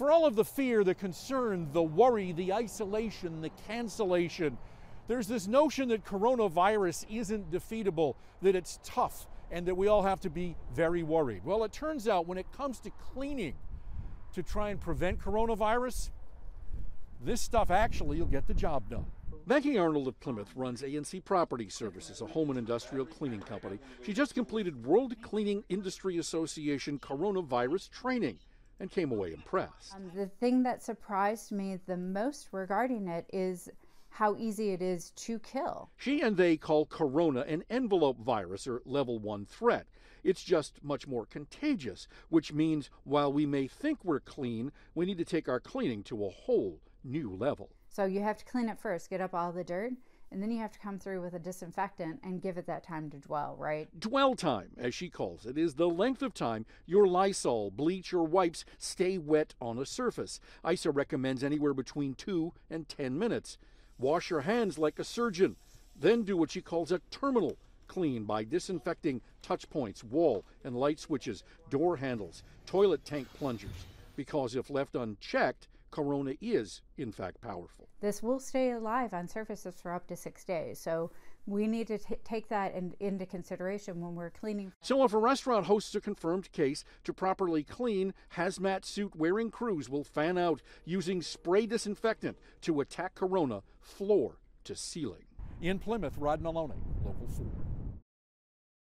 For all of the fear, the concern, the worry, the isolation, the cancellation, there's this notion that coronavirus isn't defeatable, that it's tough, and that we all have to be very worried. Well, it turns out when it comes to cleaning to try and prevent coronavirus, this stuff actually will get the job done. Becky Arnold of Plymouth runs ANC Property Services, a home and industrial cleaning company. She just completed World Cleaning Industry Association coronavirus training and came away impressed. Um, the thing that surprised me the most regarding it is how easy it is to kill. She and they call corona an envelope virus or level 1 threat. It's just much more contagious, which means while we may think we're clean, we need to take our cleaning to a whole new level. So you have to clean it first, get up all the dirt, and then you have to come through with a disinfectant and give it that time to dwell, right? Dwell time, as she calls it, is the length of time your Lysol, bleach, or wipes stay wet on a surface. ISSA recommends anywhere between 2 and 10 minutes. Wash your hands like a surgeon. Then do what she calls a terminal clean by disinfecting touch points, wall and light switches, door handles, toilet tank plungers. Because if left unchecked, corona is, in fact, powerful. This will stay alive on surfaces for up to six days. So we need to take that in, into consideration when we're cleaning. So if a restaurant hosts a confirmed case, to properly clean, hazmat suit wearing crews will fan out using spray disinfectant to attack corona floor to ceiling. In Plymouth, Rod Meloni, Local 4.